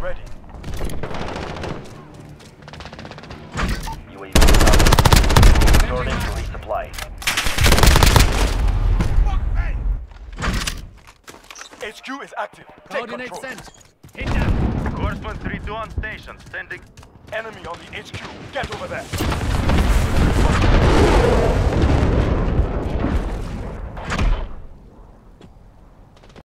Ready. UAV is Returning to resupply. HQ is active. Take Coordinates control. sent. Hit them. Horseman 3-2 on station. Sending Enemy on the HQ. Get over there.